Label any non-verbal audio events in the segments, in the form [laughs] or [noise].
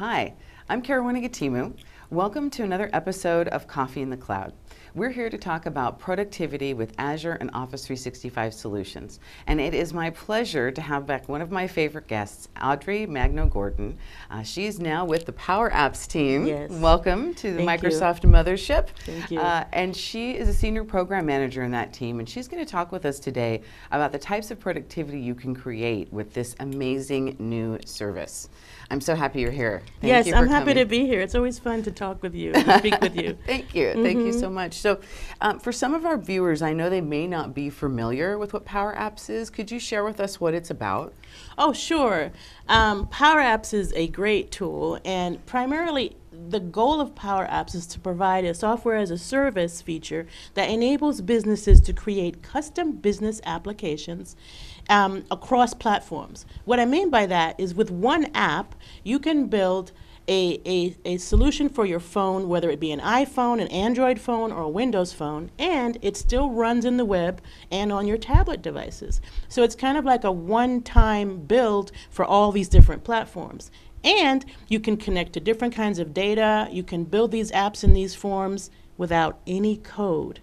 Hi, I'm Karuana Gatimu. Welcome to another episode of Coffee in the Cloud. We're here to talk about productivity with Azure and Office 365 solutions. And it is my pleasure to have back one of my favorite guests, Audrie Magno Gordon. Uh, she's now with the Power Apps team. Yes. Welcome to the Thank you. Microsoft Mothership. Thank you. Uh, and she is a senior program manager in that team. And she's going to talk with us today about the types of productivity you can create with this amazing new service. I'm so happy you're here. Thank yes, you I'm for happy coming. to be here. It's always fun to talk with you, to [laughs] speak with you. Thank you. Thank you Mm-hmm. so much. So, um, for some of our viewers, I know they may not be familiar with what Power Apps is. Could you share with us what it's about? Oh, sure. Um, Power Apps is a great tool, and primarily the goal of Power Apps is to provide a software as a service feature that enables businesses to create custom business applications um, across platforms. What I mean by that is with one app, you can build a, a, a solution for your phone, whether it be an iPhone, an Android phone, or a Windows phone, and it still runs in the web and on your tablet devices. So it's kind of like a one time build for all these different platforms. And you can connect to different kinds of data, you can build these apps in these forms without any code.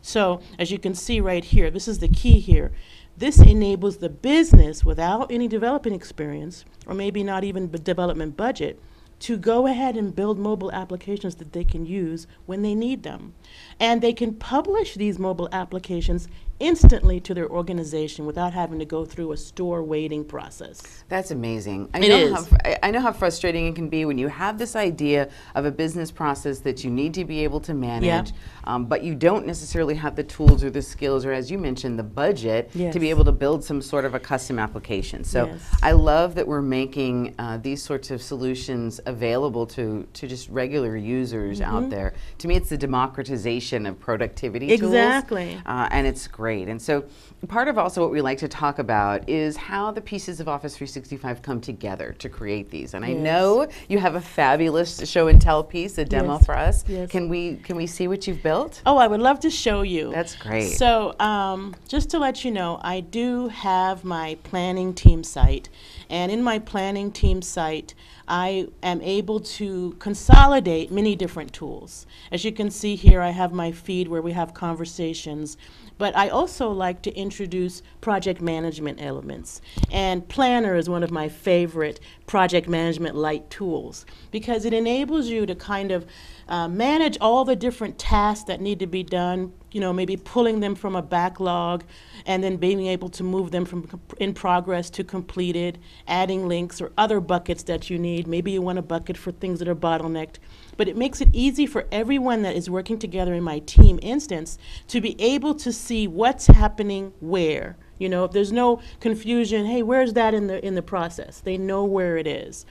So, as you can see right here, this is the key here. This enables the business without any developing experience, or maybe not even development budget, to go ahead and build mobile applications that they can use when they need them. And they can publish these mobile applications instantly to their organization without having to go through a store waiting process. That's amazing. I It know is. How, I- I know how frustrating it can be when you have this idea of a business process that you need to be able to manage, um, but you don't necessarily have the tools or the skills, or as you mentioned, the budget to be able to build some sort of a custom application. So Yes. I love that we're making uh, these sorts of solutions available to, to just regular users Mm-hmm. out there. To me, it's the democratization of productivity tools. Exactly. Uh, and it's great. And so, part of also what we like to talk about is how the pieces of Office 365 come together to create these. And I know you have a fabulous show and tell piece, a demo Yes. for us. Yes. Can we can we see what you've built? Oh, I would love to show you. That's great. So, um, just to let you know, I do have my planning team site. And in my planning team site, I am able to consolidate many different tools. As you can see here, I have my feed where we have conversations. But I also like to introduce project management elements. And Planner is one of my favorite project management light tools because it enables you to kind of uh, manage all the different tasks that need to be done, you know, maybe pulling them from a backlog and then being able to move them from in progress to completed, adding links or other buckets that you need. Maybe you want a bucket for things that are bottlenecked. But it makes it easy for everyone that is working together in my team instance to be able to see what's happening where. You know, if there's no confusion, hey, where's that in the in the process? They know where it is.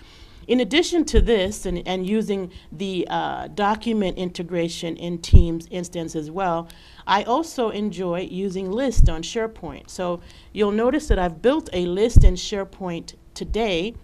In addition to this, and, and using the uh, document integration in Teams instance as well, I also enjoy using list on SharePoint. So you'll notice that I've built a list in SharePoint today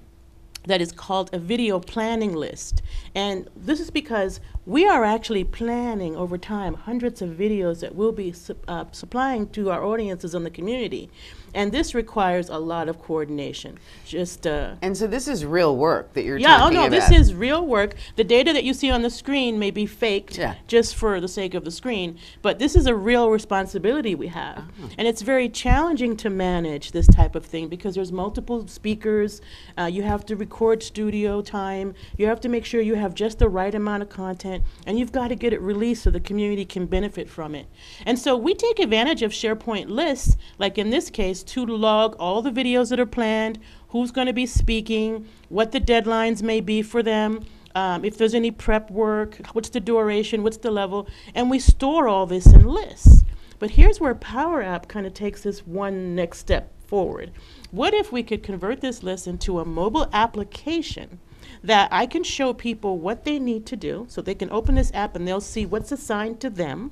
that is called a video planning list. And this is because we are actually planning over time hundreds of videos that we'll be su- uh, supplying to our audiences in the community. And this requires a lot of coordination. Just uh, And so this is real work that you're yeah, oh no, about. this is real work. The data that you see on the screen may be faked Yeah. just for the sake of the screen, but this is a real responsibility we have. Uh-huh. And it's very challenging to manage this type of thing because there's multiple speakers, uh, you have to record studio time, you have to make sure you have just the right amount of content, and you've got to get it released so the community can benefit from it. And so we take advantage of SharePoint lists, like in this case, to log all the videos that are planned, who's going to be speaking, what the deadlines may be for them, um, if there's any prep work, what's the duration, what's the level, and we store all this in lists. But here's where Power App kind of takes this one next step forward. What if we could convert this list into a mobile application that I can show people what they need to do so they can open this app and they'll see what's assigned to them?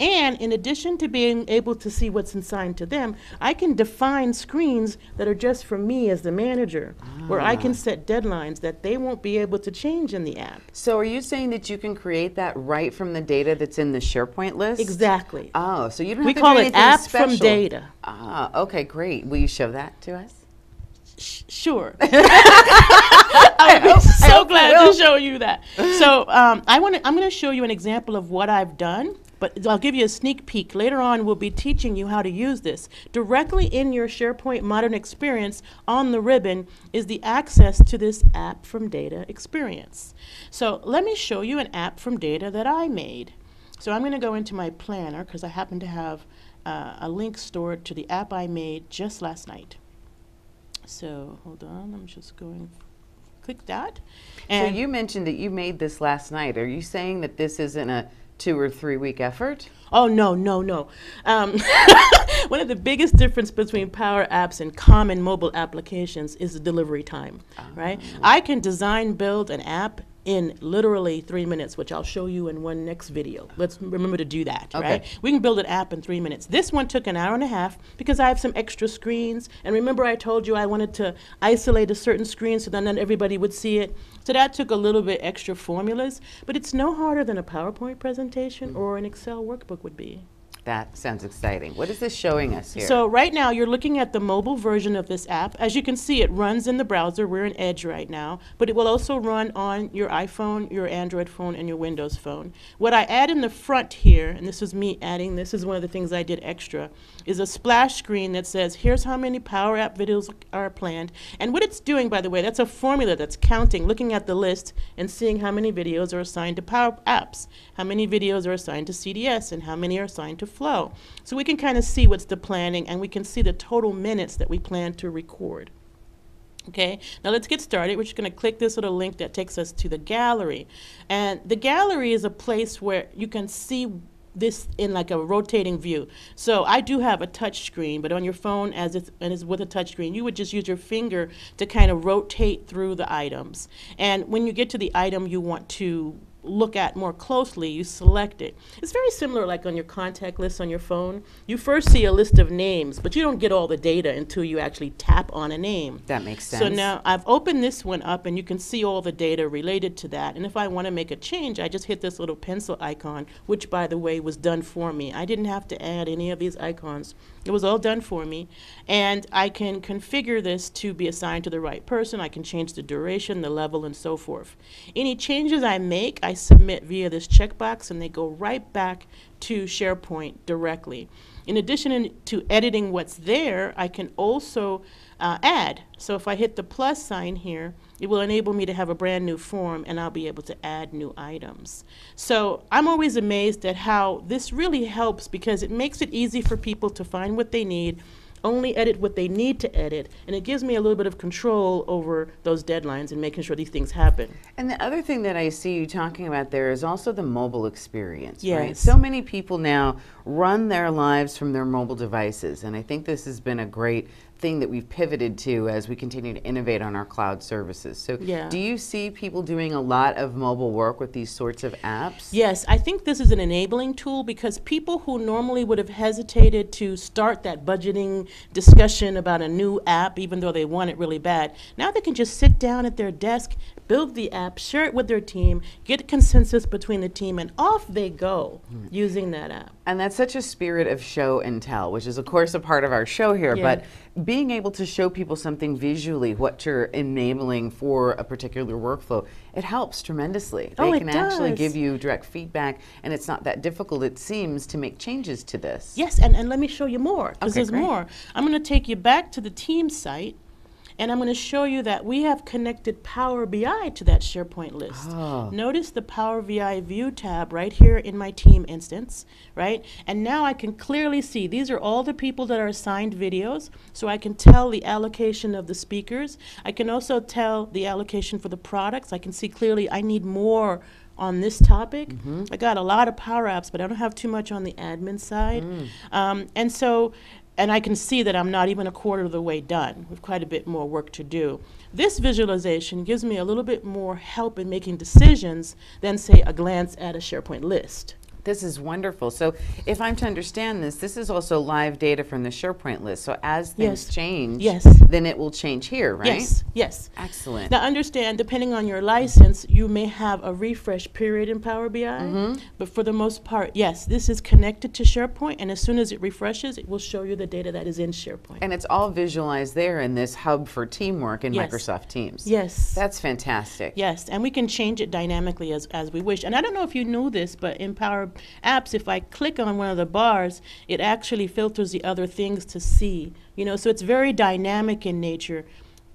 And in addition to being able to see what's assigned to them, I can define screens that are just for me as the manager, where I can set deadlines that they won't be able to change in the app. So are you saying that you can create that right from the data that's in the SharePoint list? Exactly. Oh, so you don't we have to We call do it apps from data. Ah, okay, great. Will you show that to us? Sh- sure. [laughs] I'm so glad to show you that. So um, I want I'm going to show you an example of what I've done. But I'll give you a sneak peek. Later on, we'll be teaching you how to use this. Directly in your SharePoint Modern Experience on the ribbon is the access to this app from Data Experience. So let me show you an app from Data that I made. So I'm going to go into my planner because I happen to have uh, a link stored to the app I made just last night. So hold on, I'm just going, click that. So you mentioned that you made this last night. Are you saying that this isn't a two or three week effort? Oh no, no, no. Um, [laughs] one of the biggest difference between Power Apps and common mobile applications is the delivery time, right? I can design, build an app in literally three minutes, which I'll show you in one next video. Let's remember to do that, right? We can build an app in three minutes. This one took an hour and a half because I have some extra screens. And remember I told you I wanted to isolate a certain screen so that not everybody would see it. So that took a little bit extra formulas, but it's no harder than a PowerPoint presentation mm. or an Excel workbook would be. That sounds exciting. What is this showing us here? So right now you're looking at the mobile version of this app. As you can see, it runs in the browser. We're in Edge right now, but it will also run on your iPhone, your Android phone, and your Windows phone. What I add in the front here, and this is me adding, this is one of the things I did extra, is a splash screen that says, here's how many Power App videos are planned. And what it's doing, by the way, that's a formula that's counting, looking at the list and seeing how many videos are assigned to Power Apps, how many videos are assigned to CDS, and how many are assigned to Flow. So we can kind of see what's the planning, and we can see the total minutes that we plan to record. Okay, now let's get started. We're just going to click this little link that takes us to the gallery. And the gallery is a place where you can see this in like a rotating view. So I do have a touch screen, but on your phone, as it's, and it's with a touch screen, you would just use your finger to kind of rotate through the items. And when you get to the item you want to look at more closely, you select it. It's very similar like on your contact list on your phone. You first see a list of names, but you don't get all the data until you actually tap on a name. that makes sense. So now I've opened this one up and you can see all the data related to that. And if I want to make a change, I just hit this little pencil icon, which by the way was done for me. I didn't have to add any of these icons. It was all done for me. And I can configure this to be assigned to the right person. I can change the duration, the level, and so forth. Any changes I make, I submit via this checkbox and they go right back to SharePoint directly. In addition in- to editing what's there, I can also uh, add. So if I hit the plus sign here, it will enable me to have a brand new form and I'll be able to add new items. So I'm always amazed at how this really helps because it makes it easy for people to find what they need, only edit what they need to edit, and it gives me a little bit of control over those deadlines and making sure these things happen. And the other thing that I see you talking about there is also the mobile experience, right? So many people now run their lives from their mobile devices, and I think this has been a great thing that we've pivoted to as we continue to innovate on our cloud services. So, Yeah. do you see people doing a lot of mobile work with these sorts of apps? Yes, I think this is an enabling tool because people who normally would have hesitated to start that budgeting discussion about a new app, even though they want it really bad, now they can just sit down at their desk, build the app, share it with their team, get consensus between the team, and off they go hmm. using that app. And that's such a spirit of show and tell, which is, of course, a part of our show here. Yeah. But being able to show people something visually, what you're enabling for a particular workflow, it helps tremendously. Oh, they Oh, it can actually give you direct feedback, and it's not that difficult, it seems, to make changes to this. Yes, and, and let me show you more, because Okay, there's great. more. I'm going to take you back to the team site, and I'm going to show you that we have connected Power BI to that SharePoint list. Oh. Notice the Power BI View tab right here in my team instance, right? And now I can clearly see these are all the people that are assigned videos, so I can tell the allocation of the speakers. I can also tell the allocation for the products. I can see clearly I need more on this topic. Mm-hmm. I got a lot of power apps, but I don't have too much on the admin side. Mm. Um, and so, and I can see that I'm not even a quarter of the way done with quite a bit more work to do. This visualization gives me a little bit more help in making decisions than, say, a glance at a SharePoint list. This is wonderful. So, if I'm to understand this, this is also live data from the SharePoint list. So, as things Yes. change, Yes. then it will change here, right? Yes, yes. Excellent. Now, understand, depending on your license, you may have a refresh period in Power BI. Mm-hmm. But for the most part, yes, this is connected to SharePoint, and as soon as it refreshes, it will show you the data that is in SharePoint. and it's all visualized there in this hub for teamwork in Yes. Microsoft Teams. yes. That's fantastic. Yes, and we can change it dynamically as, as we wish. And I don't know if you knew this, but in Power Apps, if I click on one of the bars, it actually filters the other things to see. You know, so it's very dynamic in nature.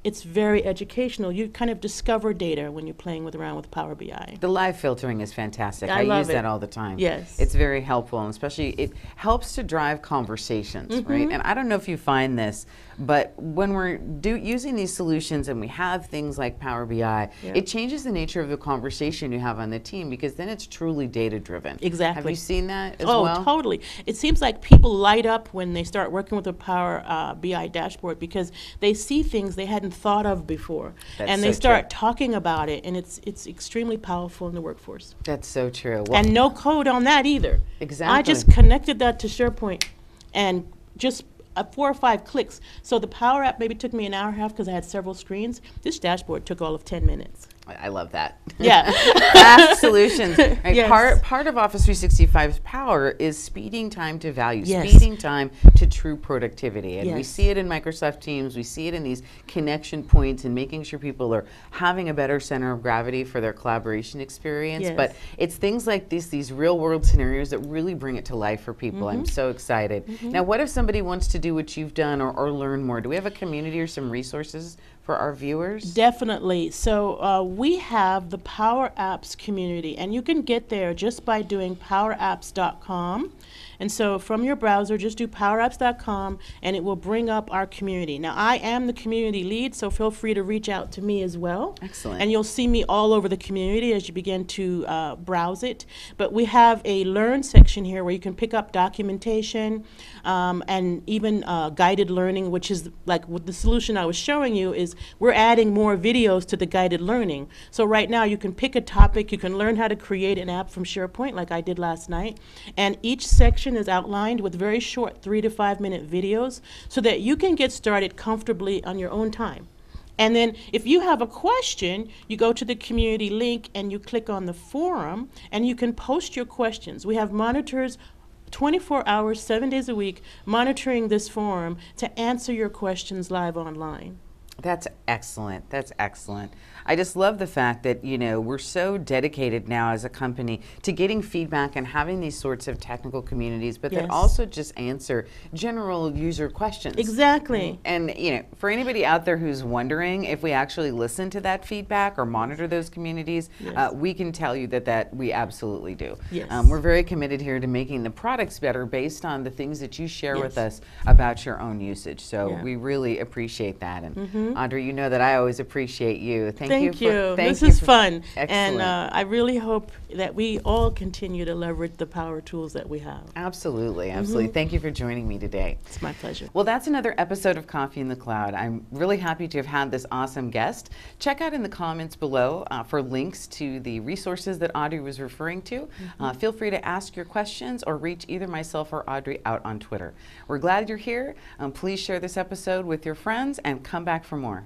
It's very educational. You kind of discover data when you're playing with around with Power BI. The live filtering is fantastic. I I, use that all the time. Yes. It's very helpful, and especially it helps to drive conversations, Mm-hmm. right? And I don't know if you find this, but when we're do, using these solutions and we have things like Power BI, it changes the nature of the conversation you have on the team because then it's truly data driven. Exactly. Have you seen that as oh, well? totally. It seems like people light up when they start working with a Power uh, BI dashboard because they see things they hadn't thought of before, That's and they so true. start talking about it, and it's it's extremely powerful in the workforce. That's so true. Well, and no code on that either. Exactly. I just connected that to SharePoint and just uh, four or five clicks. So the Power App maybe took me an hour and a half because I had several screens. This dashboard took all of 10 minutes. I love that. Yeah. [laughs] Fast solutions. [laughs] Right? Yes. Part part of Office 365's power is speeding time to value, Yes. speeding time to true productivity. And we see it in Microsoft Teams, we see it in these connection points and making sure people are having a better center of gravity for their collaboration experience. Yes. But it's things like this, these real world scenarios that really bring it to life for people. I'm Mm-hmm. so excited. Now, what if somebody wants to do what you've done or, or learn more? Do we have a community or some resources for our viewers? Definitely. So uh, we have the Power Apps community, and you can get there just by doing powerapps.com. And so from your browser, just do powerapps.com, and it will bring up our community. Now, I am the community lead, so feel free to reach out to me as well. Excellent. And you'll see me all over the community as you begin to uh, browse it. But we have a learn section here where you can pick up documentation um, and even uh, guided learning, which is like the solution I was showing you is we're adding more videos to the guided learning. So right now you can pick a topic, you can learn how to create an app from SharePoint like I did last night, and each section is outlined with very short three to five minute videos so that you can get started comfortably on your own time. And then if you have a question, you go to the community link and you click on the forum and you can post your questions. We have monitors 24 hours, seven days a week, monitoring this forum to answer your questions live online. That's excellent. That's excellent. I just love the fact that, you know, we're so dedicated now as a company to getting feedback and having these sorts of technical communities, but that also just answer general user questions. Exactly. And, you know, for anybody out there who's wondering if we actually listen to that feedback or monitor those communities, uh, we can tell you that, that we absolutely do. Yes. Um, we're very committed here to making the products better based on the things that you share with us about your own usage. So Yeah. we really appreciate that. And Audrie, you know that I always appreciate you. Thank, Thank, you. you. For, thank this you is fun. And uh, I really hope that we all continue to leverage the power tools that we have. Absolutely, absolutely. Mm-hmm. Thank you for joining me today. It's my pleasure. Well, that's another episode of Coffee in the Cloud. I'm really happy to have had this awesome guest. Check out in the comments below uh, for links to the resources that Audrie was referring to. Mm-hmm. Uh, feel free to ask your questions or reach either myself or Audrie out on Twitter. We're glad you're here. Um, please share this episode with your friends and come back for more.